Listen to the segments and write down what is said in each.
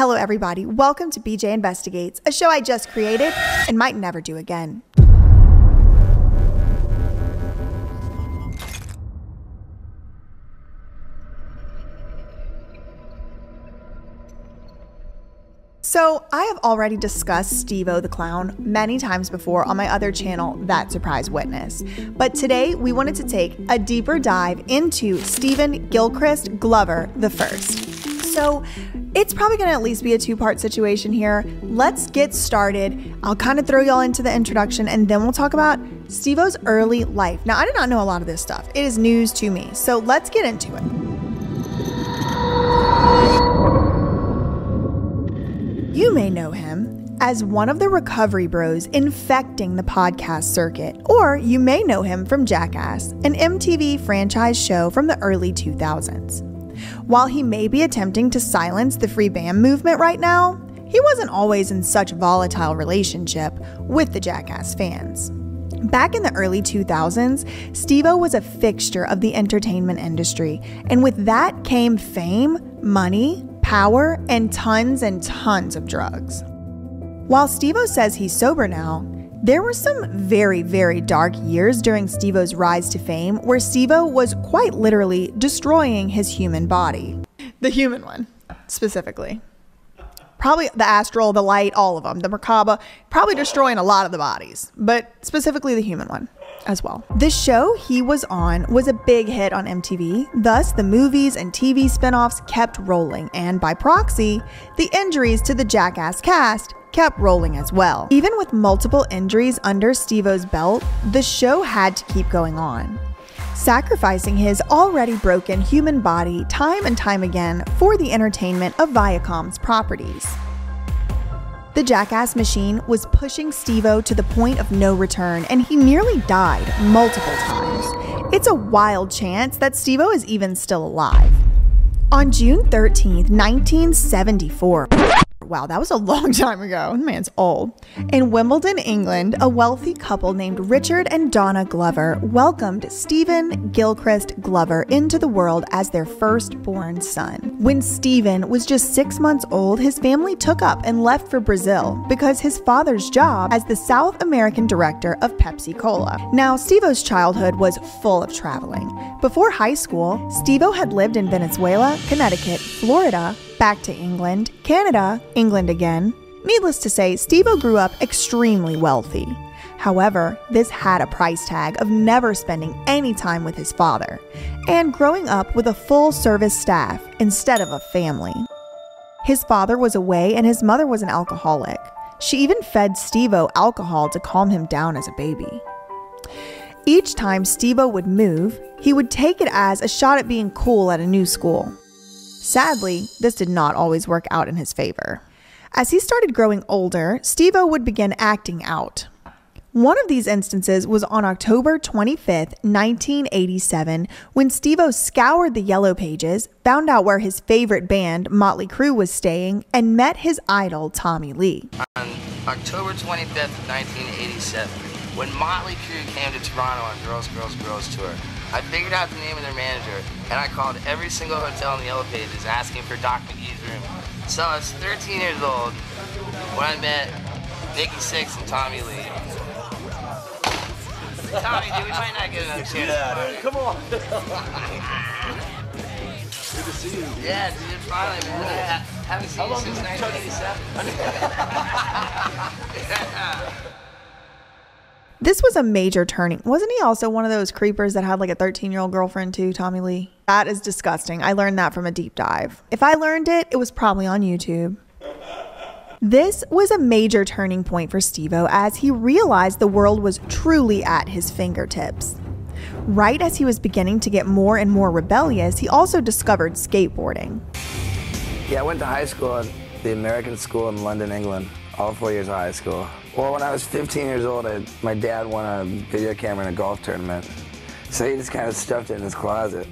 Hello, everybody. Welcome to BJ Investigates, a show I just created and might never do again. So, I have already discussed Steve-O the Clown many times before on my other channel, That Surprise Witness. But today, we wanted to take a deeper dive into Stephen Gilchrist Glover the First. So, it's probably going to at least be a two part situation here. Let's get started. I'll kind of throw y'all into the introduction and then we'll talk about Steve-O's early life. Now, I did not know a lot of this stuff, it is news to me. So, let's get into it. You may know him as one of the recovery bros infecting the podcast circuit, or you may know him from Jackass, an MTV franchise show from the early 2000s. While he may be attempting to silence the free BAM movement right now, he wasn't always in such volatile relationship with the Jackass fans. Back in the early 2000s, Steve-O was a fixture of the entertainment industry, and with that came fame, money, power, and tons and tons of drugs. While Steve-O says he's sober now, there were some very, very dark years during Steve-O's rise to fame where Steve-O was quite literally destroying his human body. The human one, specifically. Probably the astral, the light, all of them, the Merkaba, probably destroying a lot of the bodies, but specifically the human one as well. The show he was on was a big hit on MTV, thus, the movies and TV spin offs kept rolling, and by proxy, the injuries to the Jackass cast kept rolling as well. Even with multiple injuries under Steve-O's belt, the show had to keep going on. Sacrificing his already broken human body time and time again for the entertainment of Viacom's properties. The Jackass machine was pushing Steve-O to the point of no return, and he nearly died multiple times. It's a wild chance that Steve-O is even still alive. On June 13, 1974, wow, that was a long time ago. The man's old. In Wimbledon, England, a wealthy couple named Richard and Donna Glover welcomed Stephen Gilchrist Glover into the world as their firstborn son. When Stephen was just six months old, his family took up and left for Brazil because his father's job as the South American director of Pepsi Cola. Now, Steve-O's childhood was full of traveling. Before high school, Steve-O had lived in Venezuela, Connecticut, Florida, back to England, Canada, England again. Needless to say, Steve-O grew up extremely wealthy. However, this had a price tag of never spending any time with his father, and growing up with a full service staff instead of a family. His father was away and his mother was an alcoholic. She even fed Steve-O alcohol to calm him down as a baby. Each time Steve-O would move, he would take it as a shot at being cool at a new school. Sadly, this did not always work out in his favor. As he started growing older, Steve-O would begin acting out. One of these instances was on October 25th, 1987, when Steve-O scoured the yellow pages, found out where his favorite band, Motley Crue, was staying, and met his idol, Tommy Lee. On October 25th, 1987, when Motley Crue came to Toronto on Girls, Girls, Girls tour, I figured out the name of their manager, and I called every single hotel in the yellow pages asking for Doc McGhee's room. So I was 13 years old when I met Nikki Sixx and Tommy Lee. Tommy, dude, we might not get another chance. Yeah, dude, come on. Good to see you. Yeah, dude, finally, man. I haven't seen you since 1987. This was a major turning. Wasn't he also one of those creepers that had like a 13 year old girlfriend too, Tommy Lee? That is disgusting. I learned that from a deep dive. If I learned it, it was probably on YouTube. This was a major turning point for Steve-O as he realized the world was truly at his fingertips. Right as he was beginning to get more and more rebellious, he also discovered skateboarding. Yeah, I went to high school at the American School in London, England, all four years of high school. Well, when I was 15 years old, I, my dad won a video camera in a golf tournament. So he just kind of stuffed it in his closet.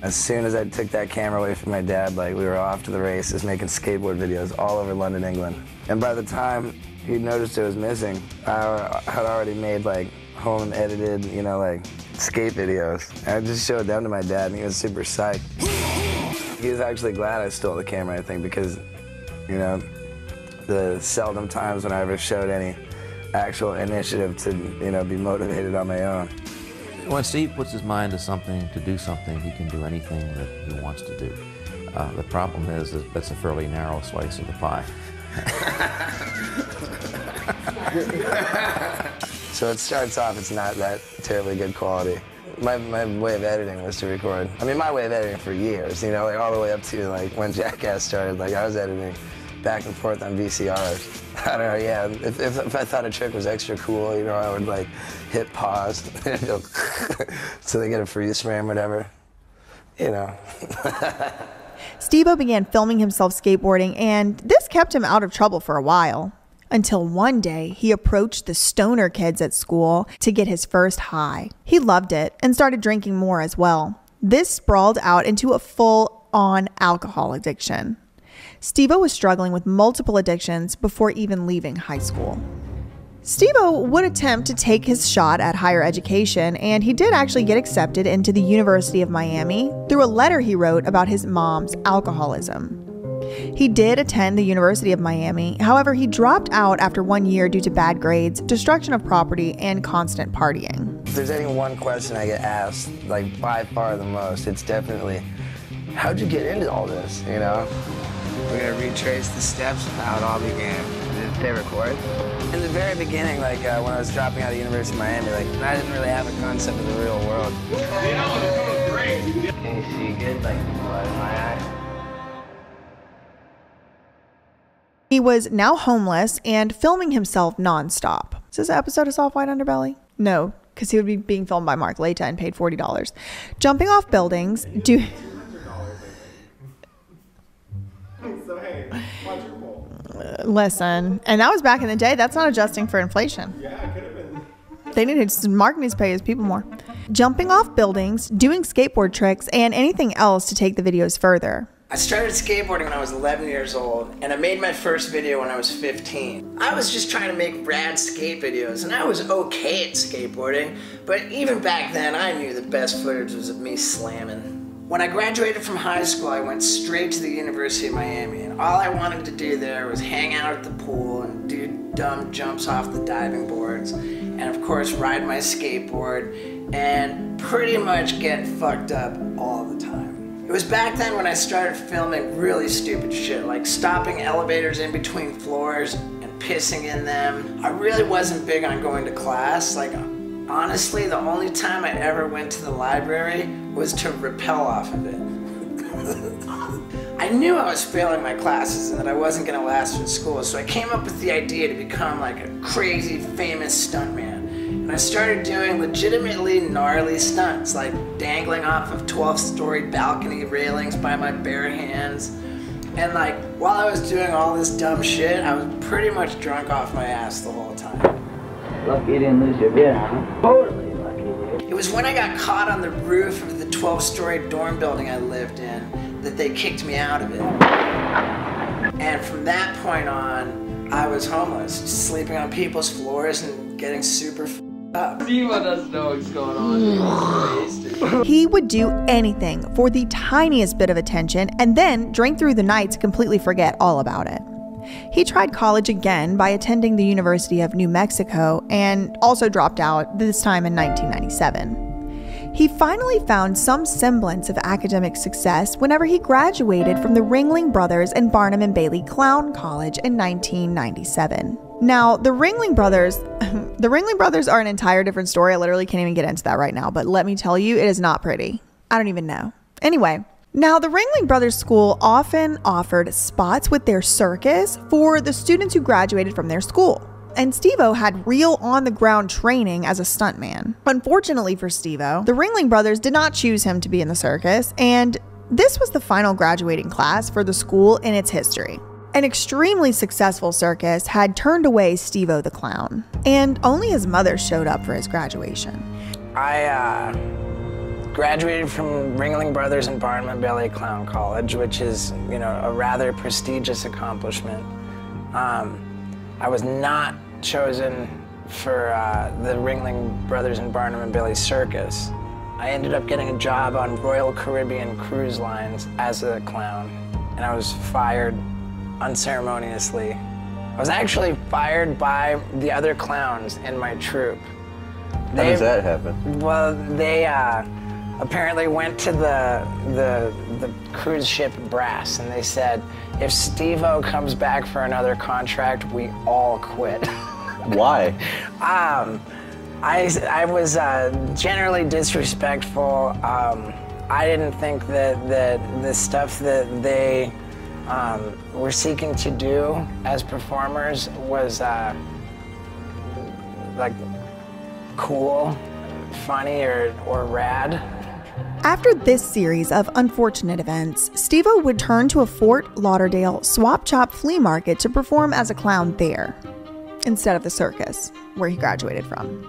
As soon as I took that camera away from my dad, like we were off to the races making skateboard videos all over London, England. And by the time he noticed it was missing, I had already made like home edited, you know, like skate videos. And I just showed them to my dad and he was super psyched. He was actually glad I stole the camera, I think, because You know, the seldom times when I ever showed any actual initiative to, you know, be motivated on my own. When Steve puts his mind to something, to do something, he can do anything that he wants to do. Uh, the problem is that that's a fairly narrow slice of the pie. so it starts off, it's not that terribly good quality. My, my way of editing was to record. I mean, my way of editing for years, you know, like all the way up to like when Jackass started, like I was editing back and forth on VCRs. I don't know, yeah, if, if, if I thought a trick was extra cool, you know, I would like hit pause, so they get a freeze frame whatever, you know. Steve-O began filming himself skateboarding, and this kept him out of trouble for a while. Until one day, he approached the stoner kids at school to get his first high. He loved it and started drinking more as well. This sprawled out into a full on alcohol addiction. Steve-O was struggling with multiple addictions before even leaving high school. Steve-O would attempt to take his shot at higher education, and he did actually get accepted into the University of Miami through a letter he wrote about his mom's alcoholism. He did attend the University of Miami, however, he dropped out after one year due to bad grades, destruction of property, and constant partying. If there's any one question I get asked, like by far the most, it's definitely, how'd you get into all this, you know? We're gonna retrace the steps of how it all began. Did they record? In the very beginning, like uh, when I was dropping out of University of Miami, like I didn't really have a concept of the real world. Yeah, great. Can you see good, like blood in my eye? He was now homeless and filming himself nonstop. Is this an episode of Soft White Underbelly? No, because he would be being filmed by Mark Laita and paid $40. Jumping off buildings, do. So hey, uh, Listen, and that was back in the day. That's not adjusting for inflation. Yeah, it could have been. They needed Mark needs to pay his people more. Jumping off buildings, doing skateboard tricks, and anything else to take the videos further. I started skateboarding when I was 11 years old, and I made my first video when I was 15. I was just trying to make rad skate videos, and I was okay at skateboarding, but even back then I knew the best footage was of me slamming. When I graduated from high school, I went straight to the University of Miami, and all I wanted to do there was hang out at the pool and do dumb jumps off the diving boards, and of course ride my skateboard, and pretty much get fucked up all the time. It was back then when I started filming really stupid shit, like stopping elevators in between floors and pissing in them. I really wasn't big on going to class. Like, honestly, the only time I ever went to the library was to rappel off of it. I knew I was failing my classes and that I wasn't gonna last in school, so I came up with the idea to become like a crazy famous stuntman. And I started doing legitimately gnarly stunts, like dangling off of 12 story balcony railings by my bare hands. And like, while I was doing all this dumb shit, I was pretty much drunk off my ass the whole time. Lucky you didn't lose your vid, huh? Totally lucky. It was when I got caught on the roof of the 12 story dorm building I lived in that they kicked me out of it. And from that point on, I was homeless, just sleeping on people's floors and getting super f- up. Steve-O doesn't know what's going on. Mm. He would do anything for the tiniest bit of attention and then drink through the night to completely forget all about it. He tried college again by attending the University of New Mexico and also dropped out, this time in 1997. He finally found some semblance of academic success whenever he graduated from the Ringling Brothers and Barnum and Bailey Clown College in 1997. Now, the Ringling Brothers, the Ringling Brothers are an entire different story. I literally can't even get into that right now, but let me tell you, it is not pretty. I don't even know. Anyway, now the Ringling Brothers School often offered spots with their circus for the students who graduated from their school. And Steve-O had real on the ground training as a stuntman. Unfortunately for Steve-O, the Ringling Brothers did not choose him to be in the circus, and this was the final graduating class for the school in its history. An extremely successful circus had turned away Steve-O the clown, and only his mother showed up for his graduation. I uh, graduated from Ringling Brothers and Barnum and Bailey Clown College, which is, you know, a rather prestigious accomplishment. Um, I was not chosen for uh, the Ringling Brothers and Barnum and Bailey Circus. I ended up getting a job on Royal Caribbean Cruise Lines as a clown, and I was fired unceremoniously. I was actually fired by the other clowns in my troupe. How They- does that happen? Well, they uh, apparently went to the, the the cruise ship brass and they said, if Steve-O comes back for another contract, we all quit. Why? Um, I, I was uh, generally disrespectful. Um, I didn't think that, that the stuff that they um, were seeking to do as performers was uh, like cool, funny, or, or rad. After this series of unfortunate events, Steve-O would turn to a Fort Lauderdale swap shop flea market to perform as a clown there, instead of the circus, where he graduated from.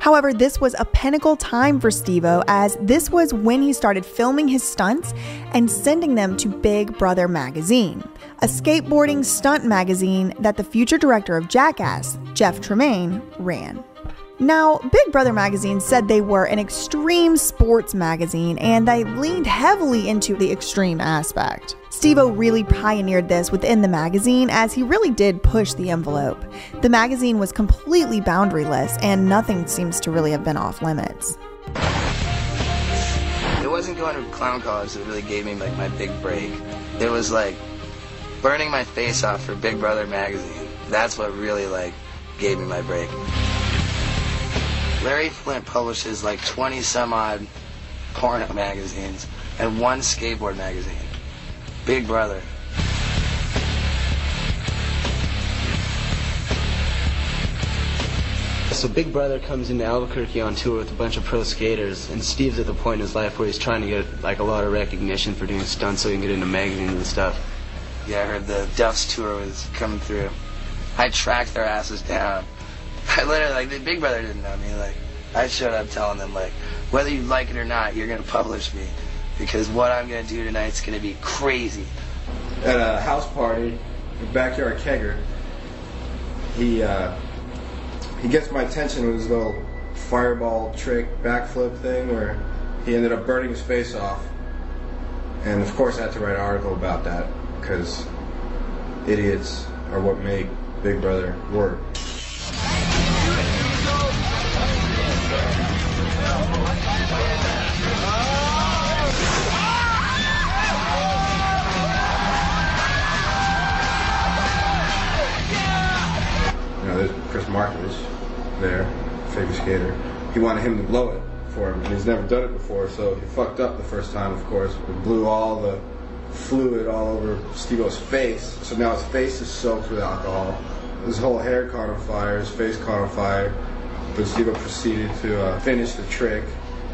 However, this was a pinnacle time for Steve-O as this was when he started filming his stunts and sending them to Big Brother magazine, a skateboarding stunt magazine that the future director of Jackass, Jeff Tremaine, ran. Now, Big Brother magazine said they were an extreme sports magazine and they leaned heavily into the extreme aspect. Steve-O really pioneered this within the magazine as he really did push the envelope. The magazine was completely boundaryless and nothing seems to really have been off limits. It wasn't going to clown college that really gave me like my big break. It was like burning my face off for Big Brother magazine. That's what really like gave me my break. Larry Flynt publishes like 20 some odd porno magazines and one skateboard magazine. Big Brother. So Big Brother comes into Albuquerque on tour with a bunch of pro skaters, and Steve's at the point in his life where he's trying to get like a lot of recognition for doing stunts so he can get into magazines and stuff. Yeah, I heard the Duff's tour was coming through. I tracked their asses down. I literally, like, the Big Brother didn't know me. Like, I showed up telling them, like, whether you like it or not, you're gonna publish me. Because what I'm gonna do tonight's gonna be crazy. At a house party, backyard kegger, he uh, he gets my attention with his little fireball trick backflip thing where he ended up burning his face off. And of course, I had to write an article about that because idiots are what make Big Brother work. You know, Chris there, figure skater. He wanted him to blow it for him, and he's never done it before, so he fucked up the first time, of course. It blew all the fluid all over Steve-O's face, so now his face is soaked with alcohol. His whole hair caught on fire, his face caught on fire, but Steve-O proceeded to uh, finish the trick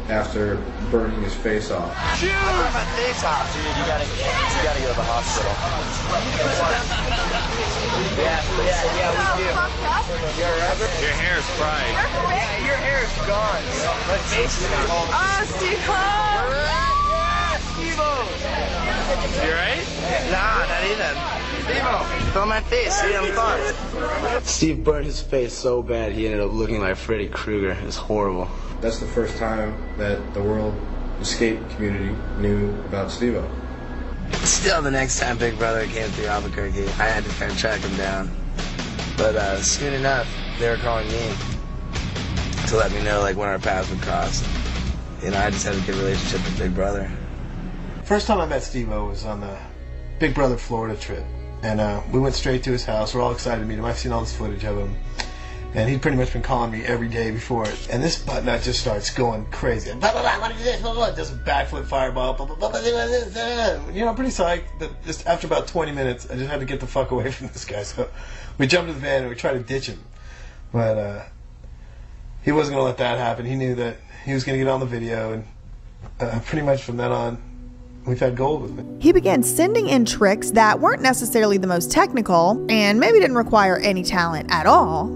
after burning his face off. my face off. Dude, you gotta, you gotta go to the hospital. Yeah, yeah, yeah, we do. Your rubber? Your hair's fried. Yeah, your hair is gone. You know? My face is gone. Oh, Steve You right? Nah, not even. Steve-O, feel my face. See, I'm fine. Steve burned his face so bad he ended up looking like Freddy Krueger. It's horrible. That's the first time that the world, the skate community, knew about Steve-O. Still, the next time Big Brother came through Albuquerque, I had to try and track him down. But uh, soon enough, they were calling me to let me know like when our paths would cross. You know, I just had a good relationship with Big Brother. First time I met Steve-O was on the Big Brother Florida trip. And uh, we went straight to his house. We're all excited to meet him. I've seen all this footage of him. And he'd pretty much been calling me every day before it. And this butt nut just starts going crazy. Blah, blah, blah, what is this? Blah, blah, a backflip fireball. Blah, blah, blah, blah, blah, blah. You know, I'm pretty psyched. That just after about 20 minutes, I just had to get the fuck away from this guy. So we jumped in the van and we tried to ditch him. But uh, he wasn't to let that happen. He knew that he was going to get on the video. And uh, pretty much from then on, we've had gold with it. He began sending in tricks that weren't necessarily the most technical and maybe didn't require any talent at all,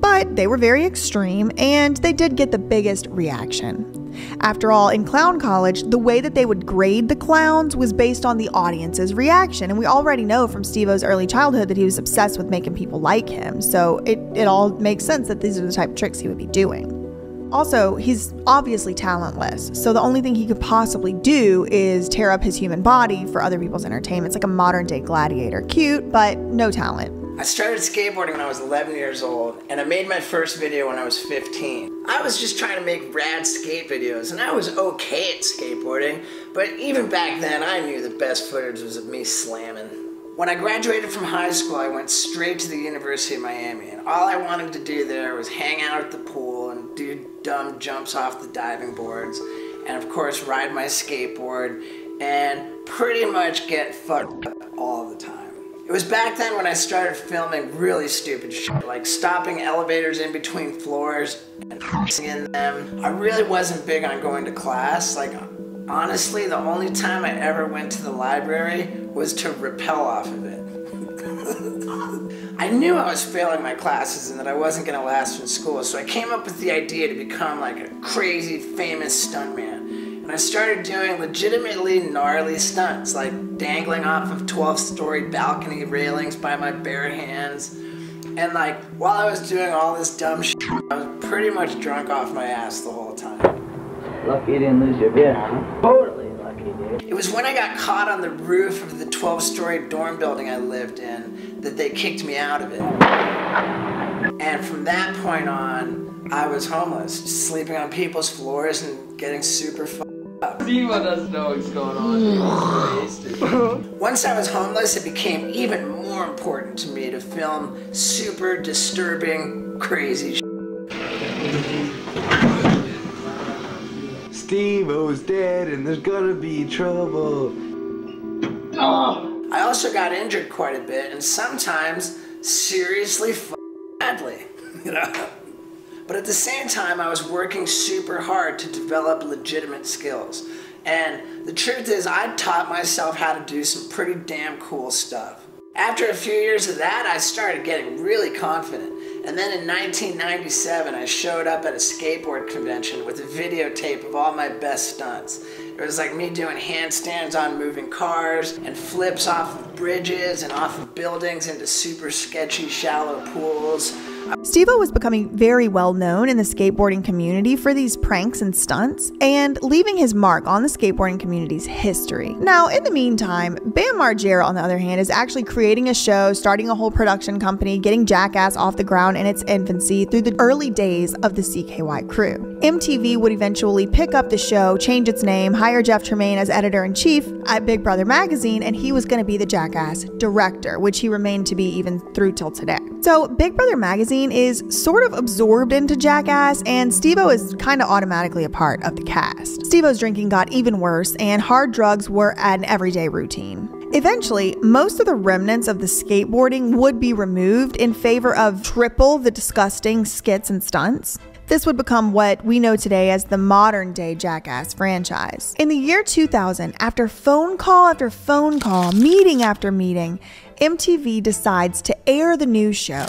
but they were very extreme and they did get the biggest reaction. After all, in clown college, the way that they would grade the clowns was based on the audience's reaction. And we already know from Steve-O's early childhood that he was obsessed with making people like him. So it, it all makes sense that these are the type of tricks he would be doing. Also, he's obviously talentless, so the only thing he could possibly do is tear up his human body for other people's entertainment. It's like a modern day gladiator. Cute, but no talent. I started skateboarding when I was 11 years old, and I made my first video when I was 15. I was just trying to make rad skate videos, and I was okay at skateboarding, but even back then I knew the best footage was of me slamming. When I graduated from high school, I went straight to the University of Miami, and all I wanted to do there was hang out at the pool do dumb jumps off the diving boards, and of course ride my skateboard, and pretty much get fucked up all the time. It was back then when I started filming really stupid shit, like stopping elevators in between floors and in them. I really wasn't big on going to class. Like, honestly, the only time I ever went to the library was to rappel off of it. I knew I was failing my classes and that I wasn't gonna last in school, so I came up with the idea to become like a crazy famous stuntman and I started doing legitimately gnarly stunts, like dangling off of 12 story balcony railings by my bare hands. And like, while I was doing all this dumb shit, I was pretty much drunk off my ass the whole time. Lucky you didn't lose your bid, huh? Totally lucky, dude. It was when I got caught on the roof of the 12 story dorm building I lived in that they kicked me out of it. And from that point on, I was homeless, sleeping on people's floors and getting super fucked Steve doesn't know what's going on. Once I was homeless, it became even more important to me to film super disturbing, crazy shit. Steve oh, O's dead and there's gonna be trouble. Oh. I also got injured quite a bit and sometimes seriously badly, you know. But at the same time, I was working super hard to develop legitimate skills. And the truth is, I taught myself how to do some pretty damn cool stuff. After a few years of that, I started getting really confident. And then in 1997, I showed up at a skateboard convention with a videotape of all my best stunts. It was like me doing handstands on moving cars and flips off of bridges and off of buildings into super sketchy shallow pools. Steve was becoming very well known in the skateboarding community for these pranks and stunts, and leaving his mark on the skateboarding community's history. Now, in the meantime, Bam Margera, on the other hand, is actually creating a show, starting a whole production company, getting Jackass off the ground in its infancy through the early days of the CKY crew. MTV would eventually pick up the show, change its name, hire Jeff Tremaine as editor in chief at Big Brother magazine, and he was going to be the Jackass director, which he remained to be even through till today. So, Big Brother magazine is sort of absorbed into Jackass, and Steve-O is kind of automatically a part of the cast. Steve-O's drinking got even worse, and hard drugs were an everyday routine. Eventually, most of the remnants of the skateboarding would be removed in favor of triple the disgusting skits and stunts. This would become what we know today as the modern day Jackass franchise. In the year 2000, after phone call after phone call, meeting after meeting, MTV decides to air the new show.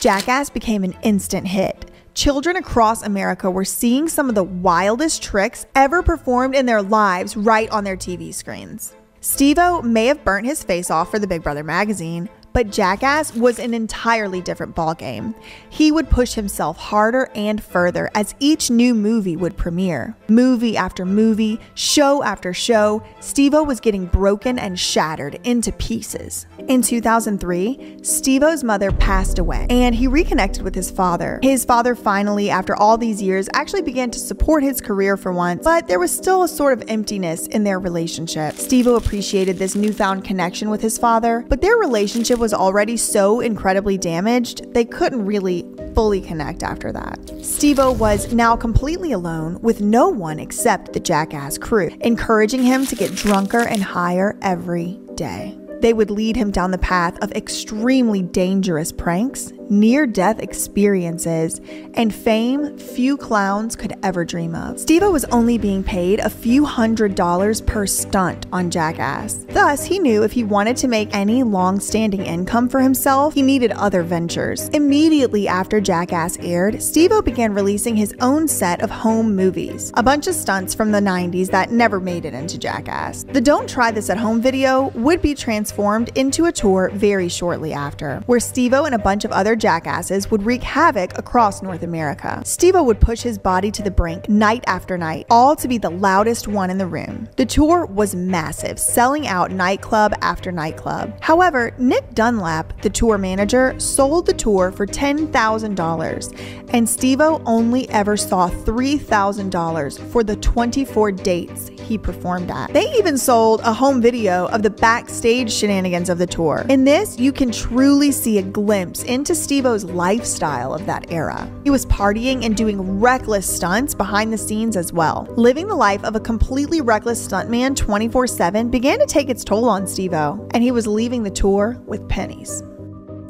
Jackass became an instant hit. Children across America were seeing some of the wildest tricks ever performed in their lives right on their TV screens. Steve-O may have burnt his face off for the Big Brother magazine, but Jackass was an entirely different ballgame. He would push himself harder and further as each new movie would premiere. Movie after movie, show after show, Steve-O was getting broken and shattered into pieces. In 2003, Steve-O's mother passed away and he reconnected with his father. His father finally, after all these years, actually began to support his career for once, but there was still a sort of emptiness in their relationship. Steve-O appreciated this newfound connection with his father, but their relationship was already so incredibly damaged, they couldn't really fully connect after that. Steve-O was now completely alone with no one except the Jackass crew, encouraging him to get drunker and higher every day. They would lead him down the path of extremely dangerous pranks, near death experiences, and fame few clowns could ever dream of. Steve-O was only being paid a few hundred dollars per stunt on Jackass. Thus, he knew if he wanted to make any long standing income for himself, he needed other ventures. Immediately after Jackass aired, Steve-O began releasing his own set of home movies, a bunch of stunts from the 90s that never made it into Jackass. The Don't Try This at Home video would be transformed into a tour very shortly after, where Steve-O and a bunch of other jackasses would wreak havoc across North America. Steve-O would push his body to the brink night after night, all to be the loudest one in the room. The tour was massive, selling out nightclub after nightclub. However, Nick Dunlap, the tour manager, sold the tour for $10,000, and Steve-O only ever saw $3,000 for the 24 dates he performed at. They even sold a home video of the backstage shenanigans of the tour. In this, you can truly see a glimpse into Steve-O's lifestyle of that era. He was partying and doing reckless stunts behind the scenes as well. Living the life of a completely reckless stuntman 24/7 began to take its toll on Steve-O, and he was leaving the tour with pennies.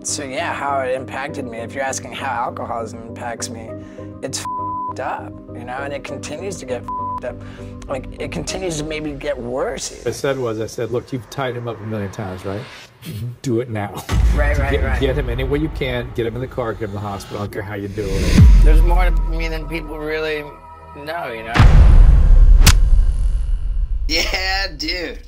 So yeah, how it impacted me. If you're asking how alcoholism impacts me, it's up, you know, and it continues to get f***ed up. Like it continues to maybe get worse. What I said was, I said, look, you've tied him up a million times, right? Mm-hmm. Do it now. Right, right, get, right. Get him any way you can. Get him in the car. Get him to the hospital. I don't care how you do it. There's more to me than people really know, you know. Yeah, dude.